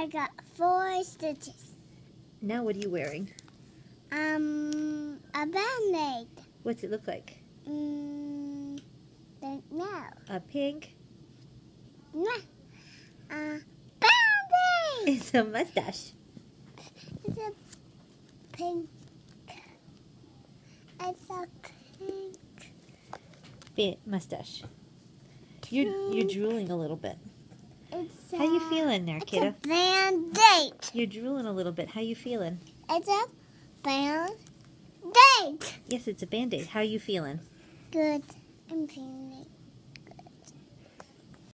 I got four stitches. Now what are you wearing? Um, a band-aid. What's it look like? Mm, don't know. A pink? Nah. Uh, band-aid! It's a mustache. It's a pink. It's a pink. Ba- mustache. You're you're drooling a little bit. It's How you feeling there, It's kiddo? a band-aid. You're drooling a little bit. How you feeling? It's a band-aid. Yes, it's a band-aid. How you feeling? Good. I'm feeling